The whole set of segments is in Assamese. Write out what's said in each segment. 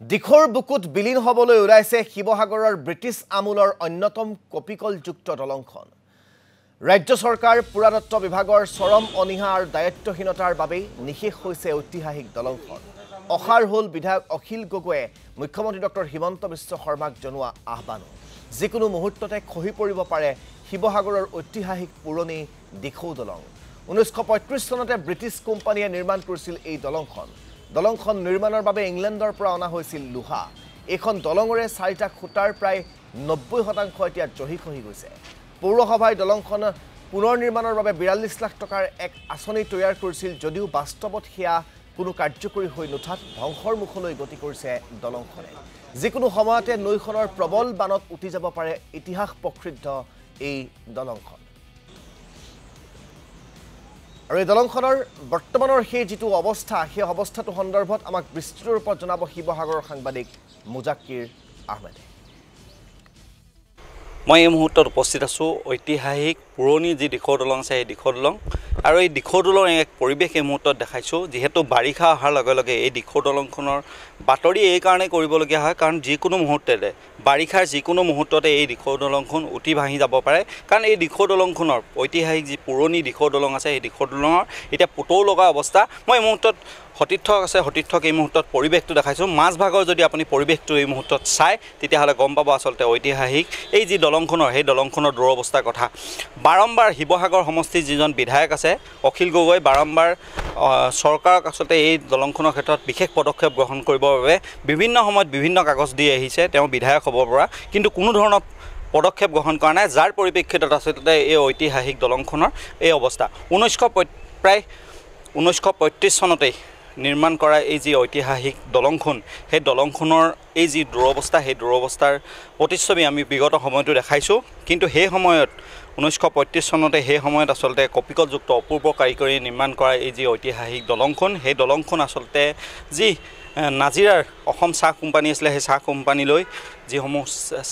দিশৰ বুকুত বিলীন হ'বলৈ ওলাইছে শিৱসাগৰৰ ব্ৰিটিছ আমোলৰ অন্যতম কপিকলযুক্ত দলংখন। ৰাজ্য চৰকাৰ পুৰাতত্ব বিভাগৰ চৰম অনীহা আৰু দায়িত্বহীনতাৰ বাবেই নিশেষ হৈছে ঐতিহাসিক দলংখন। অসাৰ হ'ল বিধায়ক অখিল গগৈয়ে মুখ্যমন্ত্ৰী ডক্টৰ হিমন্ত বিশ্ব শৰ্মাক জনোৱা আহ্বানো। যিকোনো মুহূৰ্ততে খহি পৰিব পাৰে শিৱসাগৰৰ ঐতিহাসিক পুৰণি দিখৌ দলং। ঊনৈছশ পঁয়ত্ৰিছ চনতে ব্ৰিটিছ কোম্পানীয়ে নিৰ্মাণ কৰিছিল এই দলংখন। দলংখন নিৰ্মাণৰ বাবে ইংলেণ্ডৰ পৰা অনা হৈছিল লোহা। এইখন দলঙৰে চাৰিটা খুঁটাৰ প্ৰায় নব্বৈ শতাংশ এতিয়া জহি খহি গৈছে। পৌৰসভাই দলংখন পুনৰ নিৰ্মাণৰ বাবে বিৰাল্লিছ লাখ টকাৰ এক আঁচনি তৈয়াৰ কৰিছিল যদিও বাস্তৱত সেয়া কোনো কাৰ্যকৰী হৈ নুঠাত ধ্বংসৰ মুখলৈ গতি কৰিছে দলংখনে। যিকোনো সময়তে নৈখনৰ প্ৰবল বানত উটি যাব পাৰে ইতিহাস প্ৰসিদ্ধ এই দলংখন। আৰু এই দলংখনৰ বৰ্তমানৰ সেই যিটো অৱস্থা সেই অৱস্থাটো সন্দৰ্ভত আমাক বিস্তৃত ৰূপত জনাব শিৱসাগৰৰ সাংবাদিক মুজাক্কিৰ আহমেদে। মই এই মুহূৰ্তত উপস্থিত আছোঁ ঐতিহাসিক পুৰণি যি দিখৌ দলং আছে সেই দিখৌ দলং আৰু এই দিখৌ দলং এক পৰিৱেশ এই মুহূৰ্তত দেখাইছোঁ যিহেতু বাৰিষা অহাৰ লগে লগে এই দিখৌ দলংখনৰ বাতৰি এইকাৰণে কৰিবলগীয়া হয় কাৰণ যিকোনো মুহূৰ্ততে বাৰিষাৰ যিকোনো মুহূৰ্ততে এই দিখৌ দলংখন উঠি ভাঙি যাব পাৰে। কাৰণ এই দিখৌ দলংখনৰ ঐতিহাসিক যি পুৰণি দিখৌ দলং আছে সেই দিখৌ দলঙৰ এতিয়া পুতৌ লগা অৱস্থা। মই এই মুহূৰ্তত সতীৰ্থক আছে সতীৰ্থক এই মুহূৰ্তত পৰিৱেশটো দেখাইছোঁ। মাজভাগৰ যদি আপুনি পৰিৱেশটো এই মুহূৰ্তত চায় তেতিয়াহ'লে গম পাব আচলতে ঐতিহাসিক এই যি দলংখনৰ সেই দলংখনৰ দুৰৱস্থাৰ কথা। বাৰম্বাৰ শিৱসাগৰ সমষ্টিৰ যিজন বিধায়ক আছে অখিল গগৈ বাৰম্বাৰ চৰকাৰক আচলতে এই দলংখনৰ ক্ষেত্ৰত বিশেষ পদক্ষেপ গ্ৰহণ কৰিবৰ বাবে বিভিন্ন সময়ত বিভিন্ন কাগজ দি আহিছে তেওঁ বিধায়ক হ'ব পৰা। কিন্তু কোনো ধৰণৰ পদক্ষেপ গ্ৰহণ কৰা নাই যাৰ পৰিপ্ৰেক্ষিতত আচলতে এই ঐতিহাসিক দলংখনৰ এই অৱস্থা। ঊনৈছশ প্ৰায় ঊনৈছশ পঁয়ত্ৰিছ চনতেই নিৰ্মাণ কৰা এই যি ঐতিহাসিক দলংখন সেই দলংখনৰ এই যি দুৰৱস্থা সেই দুৰৱস্থাৰ প্ৰতিচ্ছবি আমি বিগত সময়তো দেখাইছোঁ। কিন্তু সেই সময়ত ঊনৈছশ পঁয়ত্ৰিছ চনতে সেই সময়ত আচলতে কপিকলযুক্ত অপূৰ্ব কাৰিকৰী নিৰ্মাণ কৰা এই যি ঐতিহাসিক দলংখন সেই দলংখন আচলতে যি নাজিৰাৰ অসম চাহ কোম্পানী আছিলে সেই চাহ কোম্পানীলৈ যিসমূহ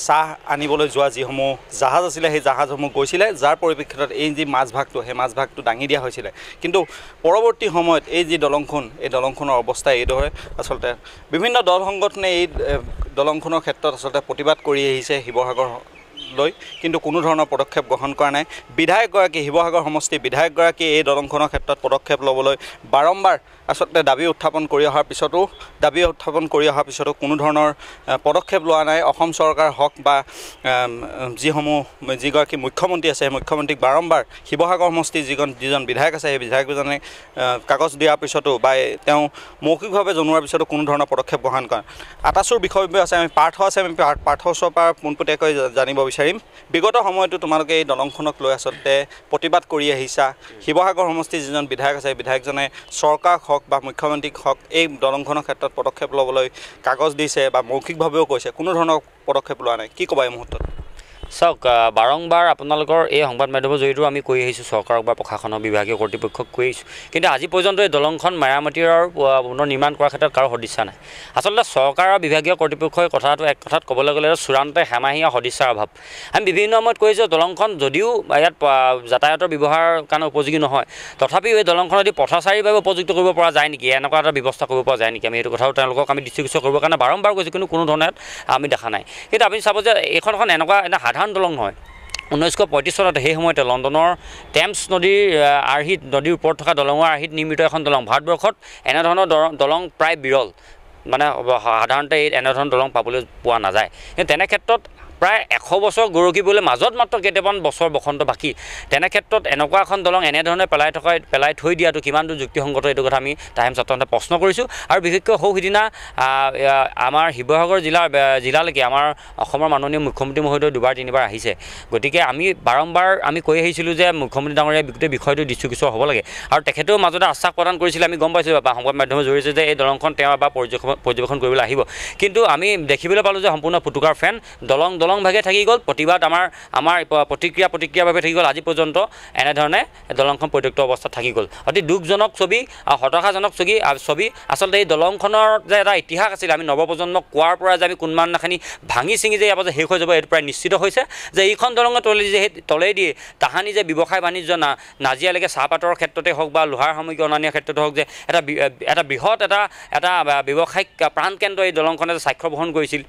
চাহ আনিবলৈ যোৱা যিসমূহ জাহাজ আছিলে সেই জাহাজসমূহ গৈছিলে। যাৰ পৰিপ্ৰেক্ষিতত এই যি মাজভাগটো সেই মাজভাগটো দাঙি দিয়া হৈছিলে। কিন্তু পৰৱৰ্তী সময়ত এই যি দলংখন এই দলংখনৰ অৱস্থা এইদৰে। আচলতে বিভিন্ন দল সংগঠনে এই দলংখনৰ ক্ষেত্ৰত আচলতে প্ৰতিবাদ কৰি আহিছে শিৱসাগৰ লৈ কিন্তু কোনো ধৰণৰ পদক্ষেপ গ্ৰহণ কৰা নাই। বিধায়কগৰাকী শিৱসাগৰ সমষ্টিৰ বিধায়কগৰাকীয়ে এই দলংখনৰ ক্ষেত্ৰত পদক্ষেপ ল'বলৈ বাৰম্বাৰ আচলতে দাবী উত্থাপন কৰি অহাৰ পিছতো দাবী উত্থাপন কৰি অহাৰ পিছতো কোনো ধৰণৰ পদক্ষেপ লোৱা নাই। অসম চৰকাৰ হওক বা যিসমূহ যিগৰাকী মুখ্যমন্ত্ৰী আছে সেই মুখ্যমন্ত্ৰীক বাৰম্বাৰ শিৱসাগৰ সমষ্টিৰ যিজন যিজন বিধায়ক আছে সেই বিধায়কজনে কাগজ দিয়াৰ পিছতো বা তেওঁ মৌখিকভাৱে জনোৱাৰ পিছতো কোনো ধৰণৰ পদক্ষেপ গ্ৰহণ কৰা আটাচুৰ বিষয় আছে আমি পাৰ্থ আছে আমি পাৰ্থ ওচৰৰ পৰা পোনপটীয়াকৈ জানিব বিচাৰিম। বিগত সময়তো তোমালোকে এই দলংখনক লৈ আচলতে প্ৰতিবাদ কৰি আহিছা। শিৱসাগৰ সমষ্টিৰ যিজন বিধায়ক আছে বিধায়কজনে চৰকাৰক হওক বা মুখ্যমন্ত্ৰীক হওক এই দলংখনৰ ক্ষেত্ৰত পদক্ষেপ ল'বলৈ কাগজ দিছে বা মৌখিকভাৱেও কৈছে। কোনো ধৰণৰ পদক্ষেপ লোৱা নাই। কি ক'বা এই মুহূৰ্তত? চাওক বাৰম্বাৰ আপোনালোকৰ এই সংবাদ মাধ্যমৰ জৰিয়তেও আমি কৈ আহিছোঁ চৰকাৰক বা প্ৰশাসনৰ বিভাগীয় কৰ্তৃপক্ষক কৈ আহিছোঁ। কিন্তু আজি পৰ্যন্ত এই দলংখন মেৰামতিৰ পুনৰ নিৰ্মাণ কৰাৰ ক্ষেত্ৰত কাৰো সদিচ্ছা নাই। আচলতে চৰকাৰৰ বিভাগীয় কৰ্তৃপক্ষই কথাটো এক কথাত ক'বলৈ গ'লে চূড়ান্ত হেমাহীয়া সদিচ্ছাৰ অভাৱ। আমি বিভিন্ন সময়ত কৈছোঁ দলংখন যদিও ইয়াত যাতায়াতৰ ব্যৱহাৰৰ কাৰণে উপযোগী নহয় তথাপিও এই দলংখন যদি পথচাৰীৰ বাবে উপযুক্ত কৰিব পৰা যায় নেকি এনেকুৱা এটা ব্যৱস্থা কৰিব পৰা যায় নেকি আমি এইটো কথাও তেওঁলোকক আমি দৃষ্টিগোচৰ কৰিবৰ কাৰণে বাৰম্বাৰ কৈছোঁ কিন্তু কোনো ধৰণে আমি দেখা নাই। কিন্তু আপুনি চাব যে এইখন এখন এনেকুৱা এটা সাধাৰণ দলং নহয় ঊনৈছশ পঁয়ত্ৰিছ চনতে সেই সময়তে লণ্ডনৰ টেমছ নদীৰ আৰ্হিত নদীৰ ওপৰত থকা দলঙৰ আৰ্হিত নিৰ্মিত এখন দলং। ভাৰতবৰ্ষত এনেধৰণৰ দলং প্ৰায় বিৰল। মানে সাধাৰণতে এই এনেধৰণৰ দলং পাবলৈ পোৱা নাযায়। কিন্তু তেনে ক্ষেত্ৰত প্ৰায় এশ বছৰ গৰকিবলৈ মাজত মাত্ৰ কেইটামান বছৰ বসন্ত বাকী। তেনে ক্ষেত্ৰত এনেকুৱা এখন দলং এনেধৰণে পেলাই থকা পেলাই থৈ দিয়াটো কিমান দূৰ যুক্তিসংগত এইটো কথা আমি টাইম ছাত্ৰহঁতে প্ৰশ্ন কৰিছোঁ। আৰু বিশেষকৈ সৌ সিদিনা আমাৰ শিৱসাগৰ জিলাৰ জিলালৈকে আমাৰ অসমৰ মাননীয় মুখ্যমন্ত্ৰী মহোদয় দুবাৰ তিনিবাৰ আহিছে। গতিকে আমি বাৰম্বাৰ আমি কৈ আহিছিলোঁ যে মুখ্যমন্ত্ৰী ডাঙৰীয়া গোটেই বিষয়টো দৃষ্টিগোচৰ হ'ব লাগে। আৰু তেখেতেও মাজতে আশ্বাস প্ৰদান কৰিছিলে আমি গম পাইছোঁ বা সংবাদ মাধ্যমৰ জৰিয়তে যে এই দলংখন তেওঁ এবাৰ পৰ্যবেক্ষণ কৰিবলৈ আহিব। কিন্তু আমি দেখিবলৈ পালোঁ যে সম্পূৰ্ণ ফুটুকাৰ ফেন দলং দলং দলংভাগে থাকি গ'ল। প্ৰতিবাদ আমাৰ আমাৰ প্ৰতিক্ৰিয়া প্ৰতিক্ৰিয়াৰ বাবে থাকি গ'ল আজি পৰ্যন্ত। এনেধৰণে দলংখন পৰিত্যক্ত অৱস্থাত থাকি গ'ল। অতি দুখজনক ছবি আৰু হতাশাজনক ছবি ছবি। আচলতে এই দলংখনৰ যে এটা ইতিহাস আছিল আমি নৱপ্ৰজন্মক কোৱাৰ পৰা যে আমি কোনমানখানি ভাঙি ছিঙি যে ইয়াৰ পৰা শেষ হৈ যাব এইটো প্ৰায় নিশ্চিত হৈছে। যে এইখন দলঙৰ তলেদি যে সেই তলেদি তাহানি যে ব্যৱসায় বাণিজ্য না নাজিয়ালৈকে চাহপাতৰ ক্ষেত্ৰতে হওক বা লোহাৰ সামগ্ৰী অনা নিয়াৰ ক্ষেত্ৰতে হওক যে এটা এটা বৃহৎ এটা এটা ব্যৱসায়িক প্ৰাণকেন্দ্ৰ এই দলংখনে যে সাক্ষ্য বহন কৰিছিল।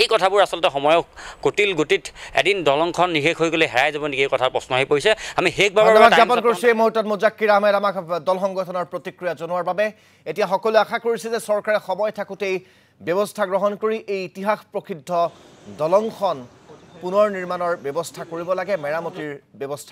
এই কথাবোৰ আচলতে সময়ৰ কটিল গতিত এদিন দলংখন নিশেষ হৈ গ'লে হেৰাই যাব নেকি এই কথাৰ প্ৰশ্ন আহি পৰিছে। আমি শেষবাৰৰ জ্ঞাপন কৰিছোঁ এই মুহূৰ্তত মুজাক্কিৰ আহমেদ আমাক দল সংগঠনৰ প্ৰতিক্ৰিয়া জনোৱাৰ বাবে। এতিয়া সকলোৱে আশা কৰিছে যে চৰকাৰে সময় থাকোঁতেই ব্যৱস্থা গ্ৰহণ কৰি এই ইতিহাস প্ৰসিদ্ধ দলংখন পুনৰ নিৰ্মাণৰ ব্যৱস্থা কৰিব লাগে মেৰামতিৰ ব্যৱস্থা